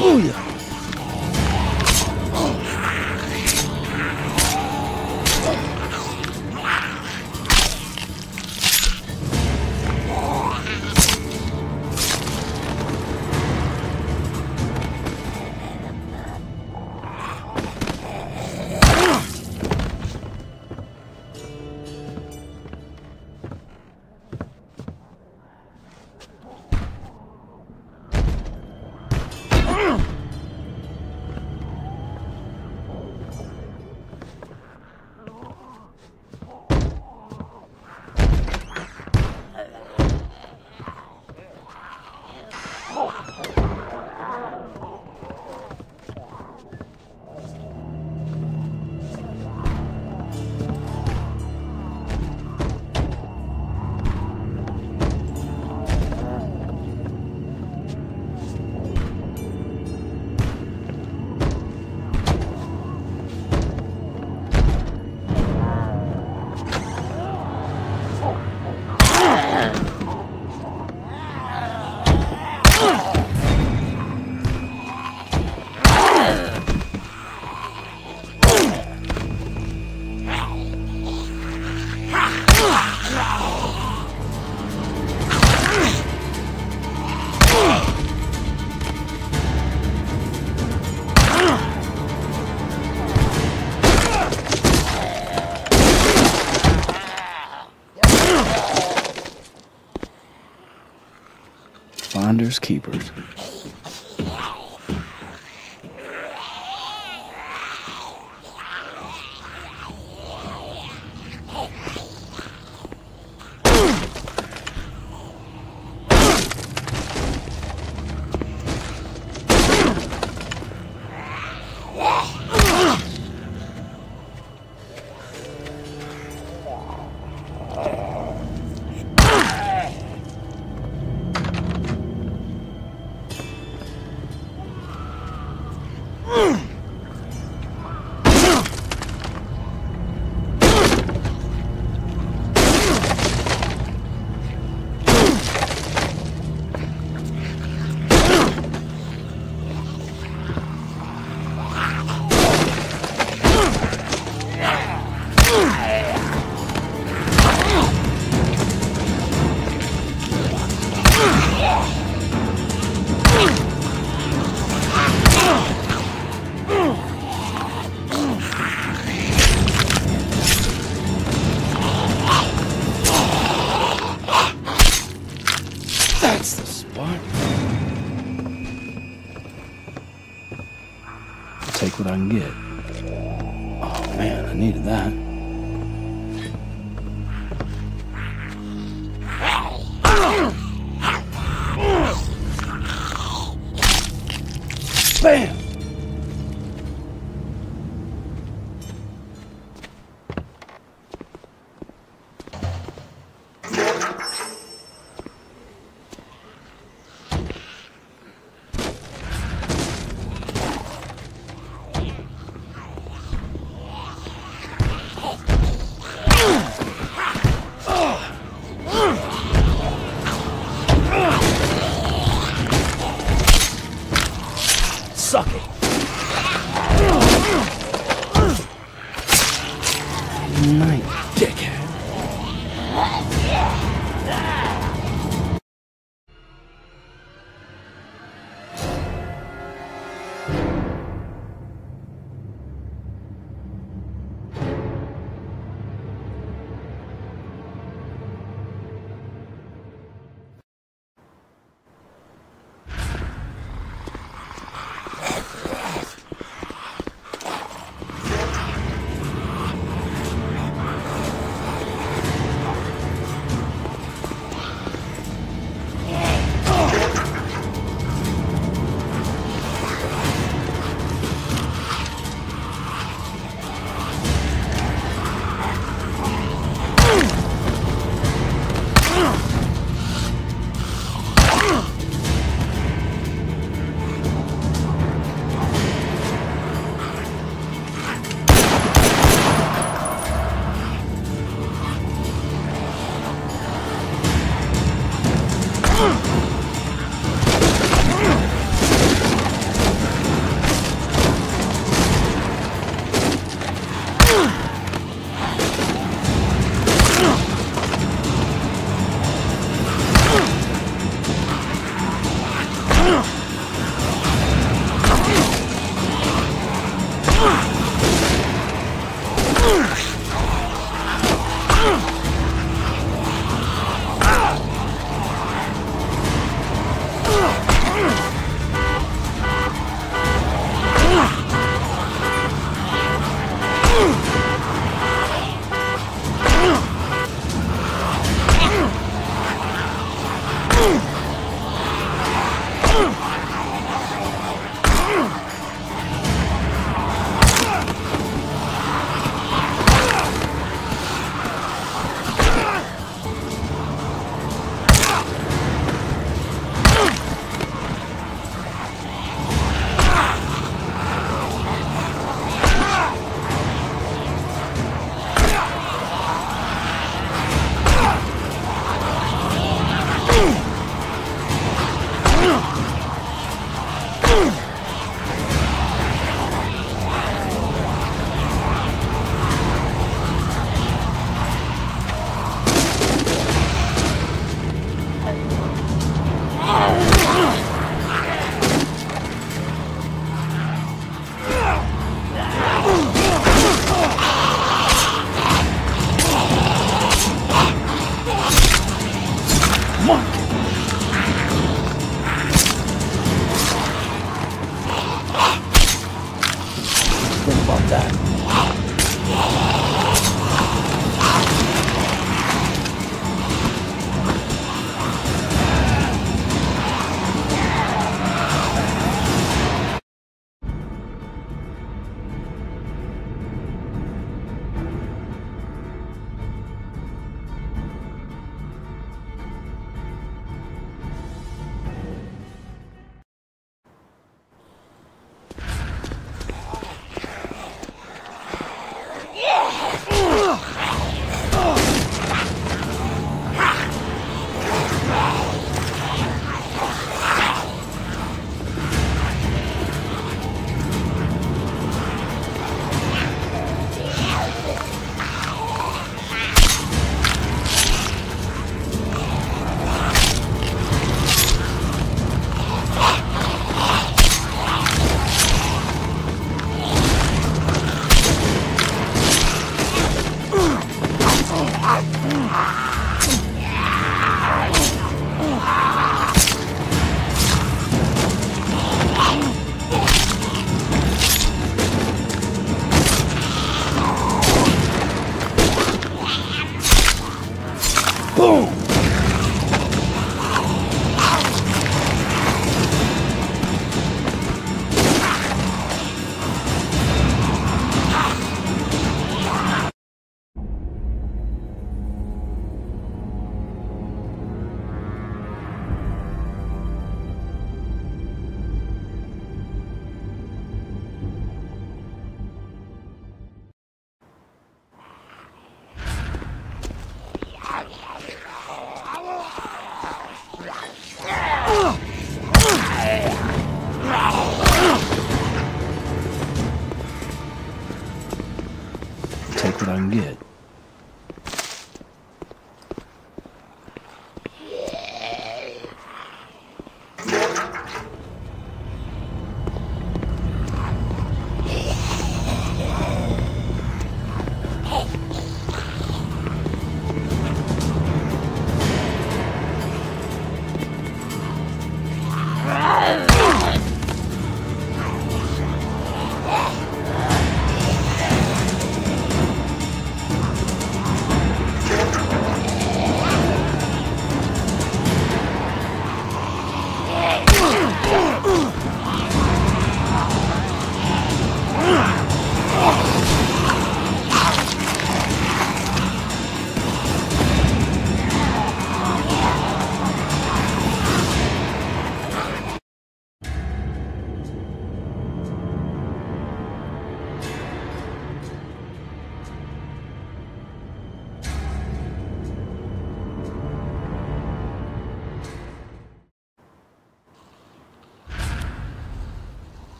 Booyah! Finders take what I can get. Oh man, I needed that.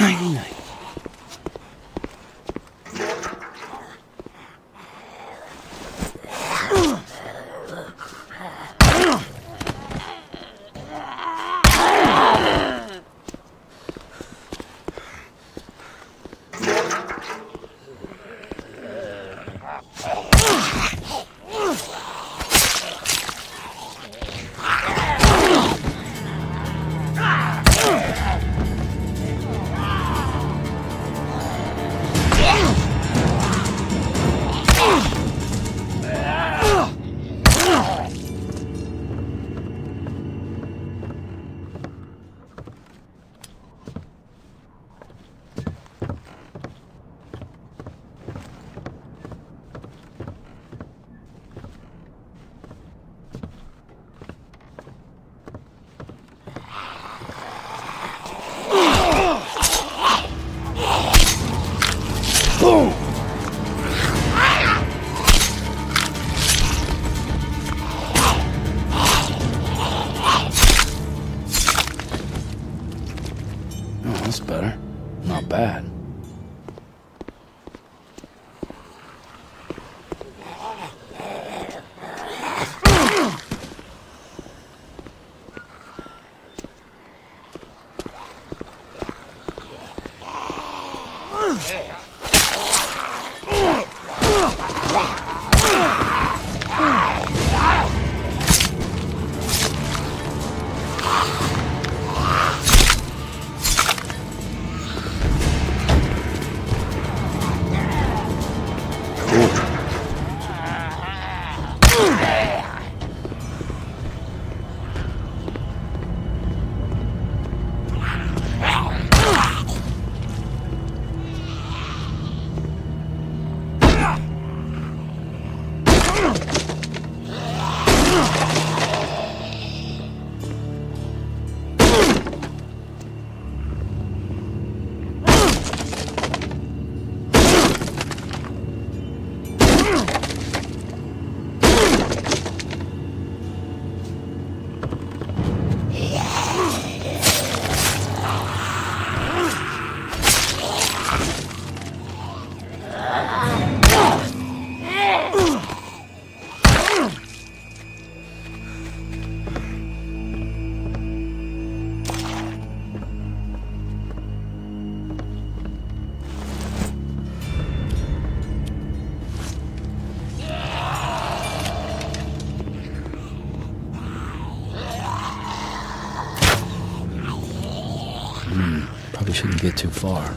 99. Oh, shouldn't get too far.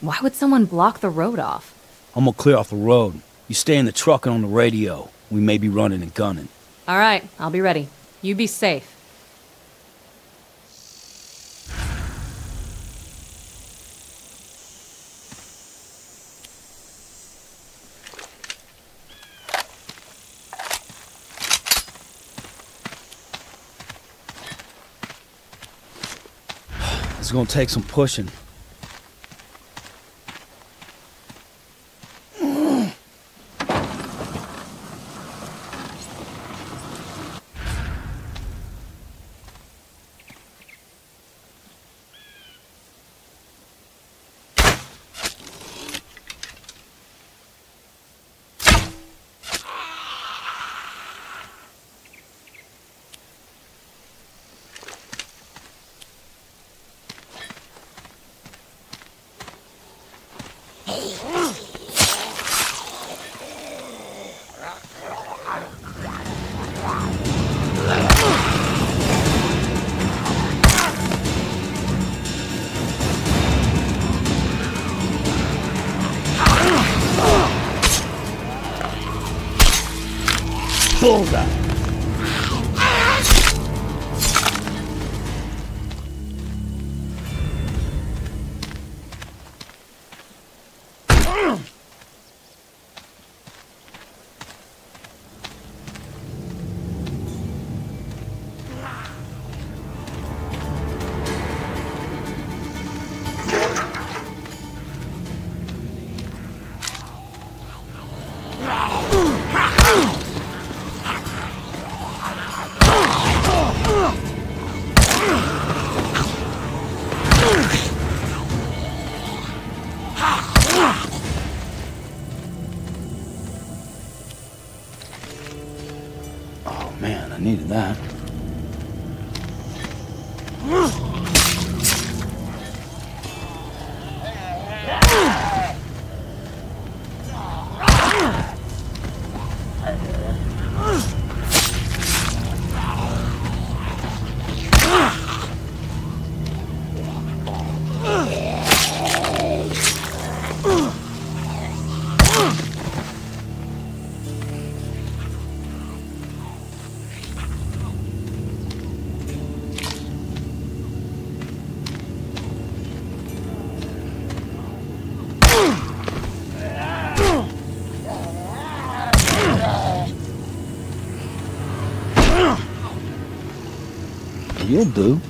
Why would someone block the road off? I'm gonna clear off the road. You stay in the truck and on the radio. We may be running and gunning. All right, I'll be ready. You be safe. It's gonna take some pushing. Bullseye. That. You'll do.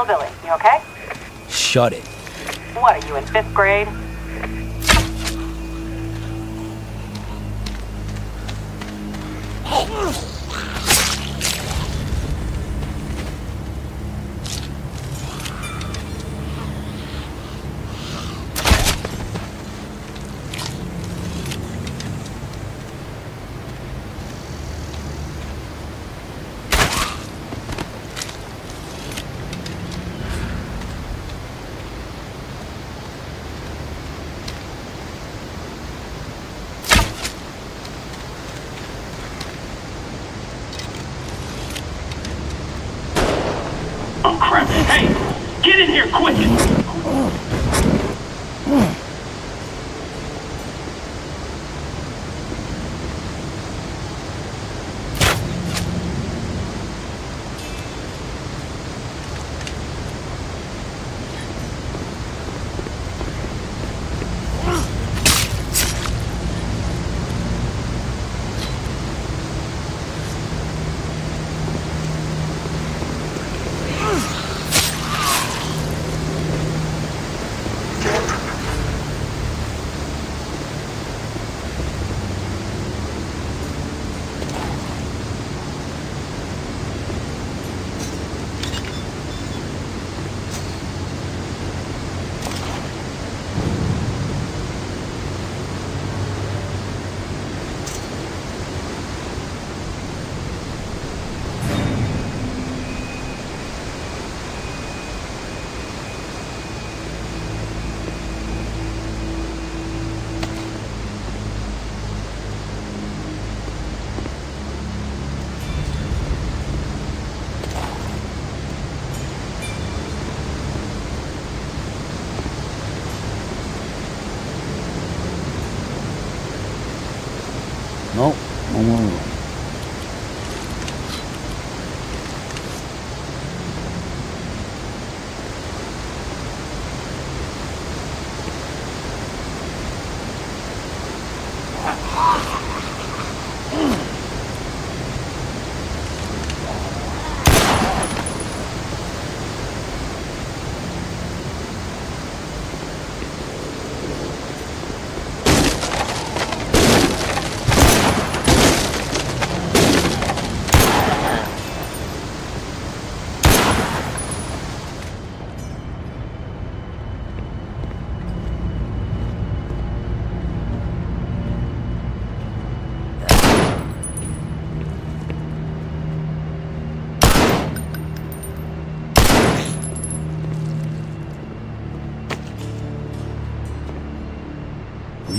Hillbilly, you okay? Shut it. What, are you in fifth grade? Get in here quick!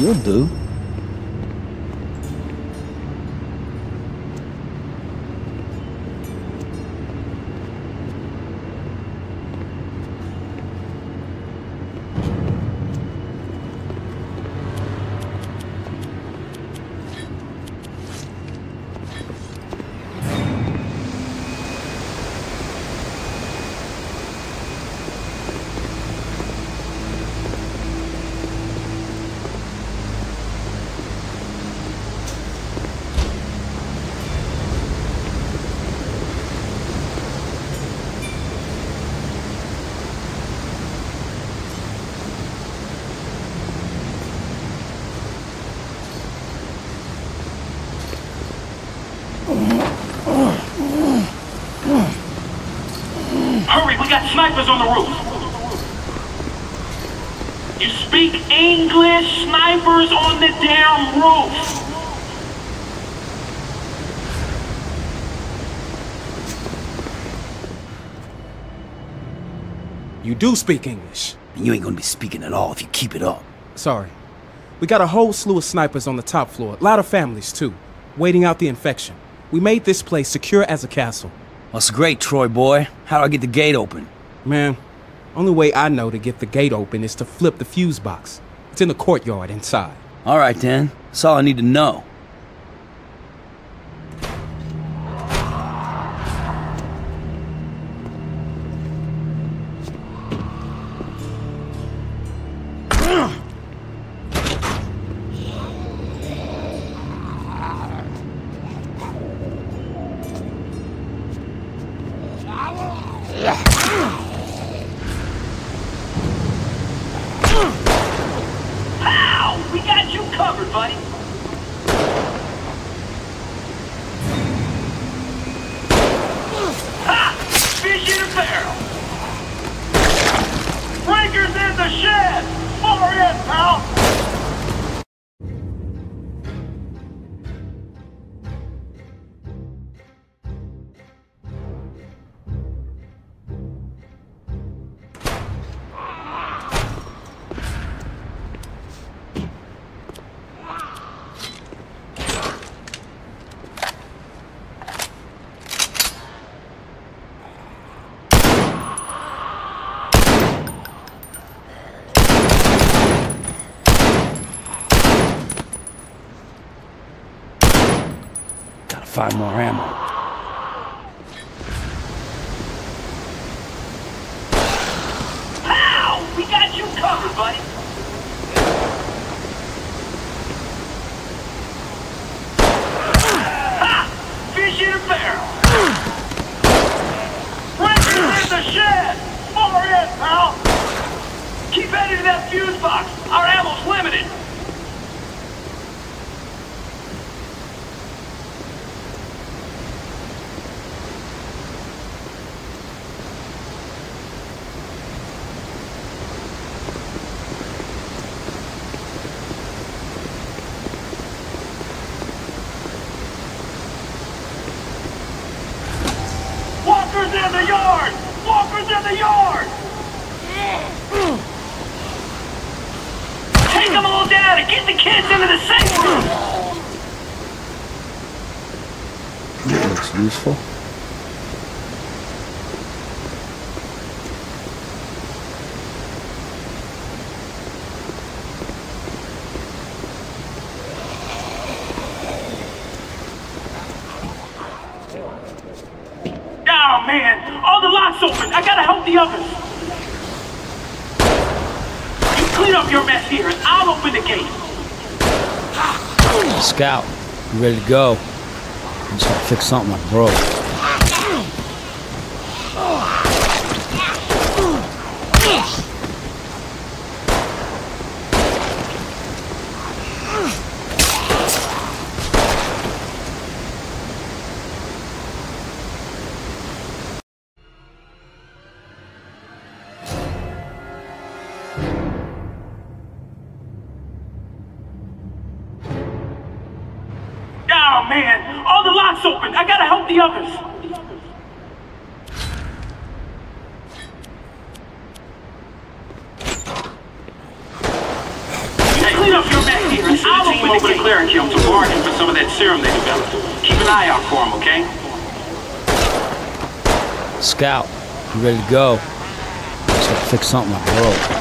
You'll do. Got snipers on the roof. You speak English? Snipers on the damn roof. You do speak English. And you ain't gonna be speaking at all if you keep it up. Sorry. We got a whole slew of snipers on the top floor, a lot of families too, waiting out the infection. We made this place secure as a castle. It's great, Troy boy. How do I get the gate open? Man, only way I know to get the gate open is to flip the fuse box. It's in the courtyard inside. All right, then. That's all I need to know. The. Far in, pal. Find more ammo. Ow! We got you covered, buddy. Ha! Fish in a barrel. Breakers in the shed. Far in, pal. Keep heading to that fuse box. Our ammo's limited. Walkers in the yard! Walkers in the yard! Take them all down and get the kids into the safe room! That looks useful. lock's open. I gotta help the others. You clean up your mess here, and I'll open the gate. Scout, you ready to go? I just gotta fix something I broke. Scout, you ready to go? Just fix something I broke.